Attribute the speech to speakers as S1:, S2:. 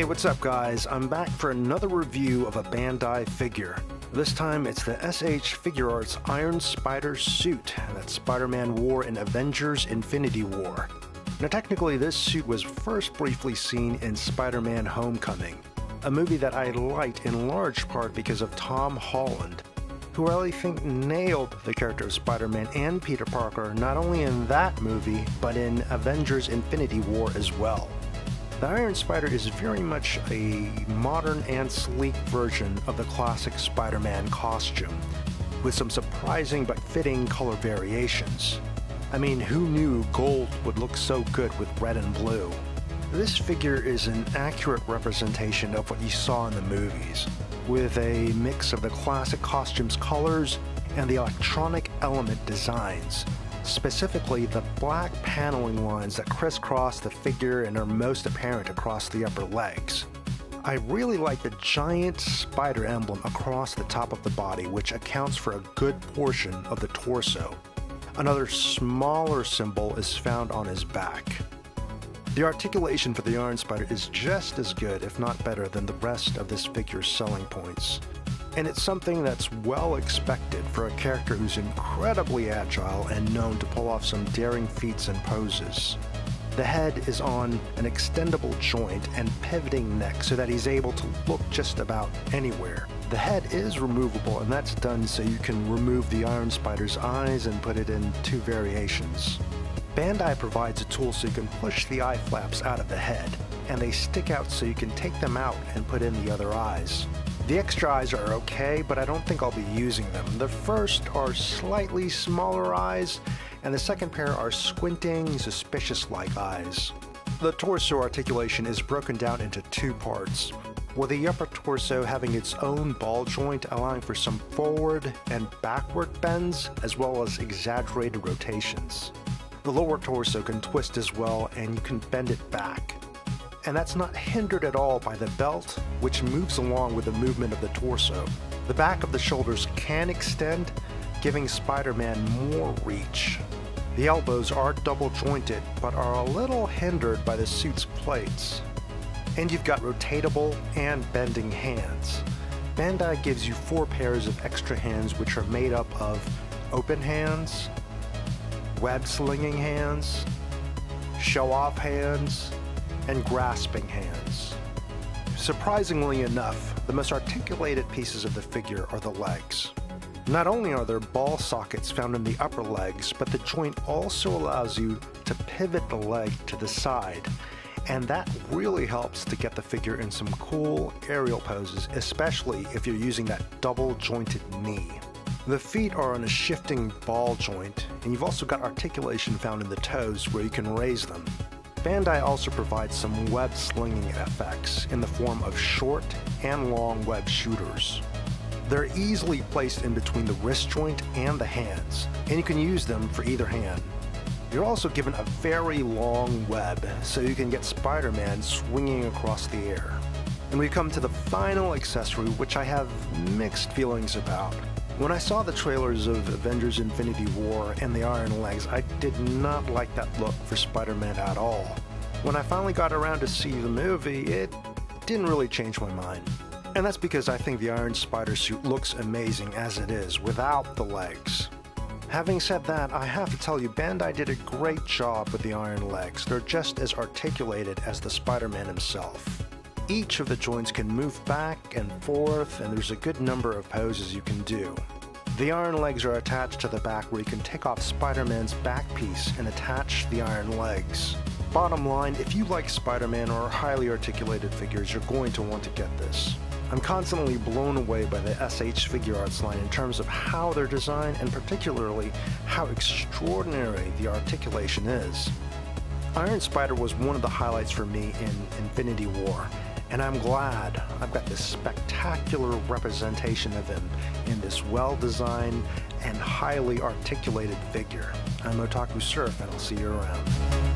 S1: Hey, what's up guys? I'm back for another review of a Bandai figure. This time it's the SH Figuarts Iron Spider suit that Spider-Man wore in Avengers Infinity War. Now technically this suit was first briefly seen in Spider-Man Homecoming, a movie that I liked in large part because of Tom Holland, who I really think nailed the character of Spider-Man and Peter Parker not only in that movie, but in Avengers Infinity War as well. The Iron Spider is very much a modern and sleek version of the classic Spider-Man costume, with some surprising but fitting color variations. I mean, who knew gold would look so good with red and blue? This figure is an accurate representation of what you saw in the movies, with a mix of the classic costume's colors and the electronic element designs, specifically the black paneling lines that crisscross the figure and are most apparent across the upper legs. I really like the giant spider emblem across the top of the body, which accounts for a good portion of the torso. Another smaller symbol is found on his back. The articulation for the Iron Spider is just as good, if not better, than the rest of this figure's selling points and it's something that's well expected for a character who's incredibly agile and known to pull off some daring feats and poses. The head is on an extendable joint and pivoting neck so that he's able to look just about anywhere. The head is removable and that's done so you can remove the Iron Spider's eyes and put it in two variations. Bandai provides a tool so you can push the eye flaps out of the head, and they stick out so you can take them out and put in the other eyes. The extra eyes are okay, but I don't think I'll be using them. The first are slightly smaller eyes, and the second pair are squinting, suspicious-like eyes. The torso articulation is broken down into two parts, with the upper torso having its own ball joint allowing for some forward and backward bends, as well as exaggerated rotations. The lower torso can twist as well, and you can bend it back and that's not hindered at all by the belt, which moves along with the movement of the torso. The back of the shoulders can extend, giving Spider-Man more reach. The elbows are double jointed, but are a little hindered by the suit's plates. And you've got rotatable and bending hands. Bandai gives you four pairs of extra hands which are made up of open hands, web slinging hands, show off hands, and grasping hands. Surprisingly enough, the most articulated pieces of the figure are the legs. Not only are there ball sockets found in the upper legs, but the joint also allows you to pivot the leg to the side, and that really helps to get the figure in some cool aerial poses, especially if you're using that double jointed knee. The feet are on a shifting ball joint, and you've also got articulation found in the toes where you can raise them. Bandai also provides some web slinging effects in the form of short and long web shooters. They're easily placed in between the wrist joint and the hands, and you can use them for either hand. You're also given a very long web, so you can get Spider-Man swinging across the air. And we come to the final accessory, which I have mixed feelings about. When I saw the trailers of Avengers Infinity War and the Iron Legs, I did not like that look for Spider-Man at all. When I finally got around to see the movie, it didn't really change my mind. And that's because I think the Iron Spider suit looks amazing as it is, without the legs. Having said that, I have to tell you, Bandai did a great job with the Iron Legs. They're just as articulated as the Spider-Man himself. Each of the joints can move back and forth, and there's a good number of poses you can do. The iron legs are attached to the back where you can take off Spider-Man's back piece and attach the iron legs. Bottom line, if you like Spider-Man or highly articulated figures, you're going to want to get this. I'm constantly blown away by the SH Figuarts line in terms of how they're designed and particularly how extraordinary the articulation is. Iron Spider was one of the highlights for me in Infinity War, and I'm glad I've got this spectacular representation of him in this well-designed and highly articulated figure. I'm Otaku Surf, and I'll see you around.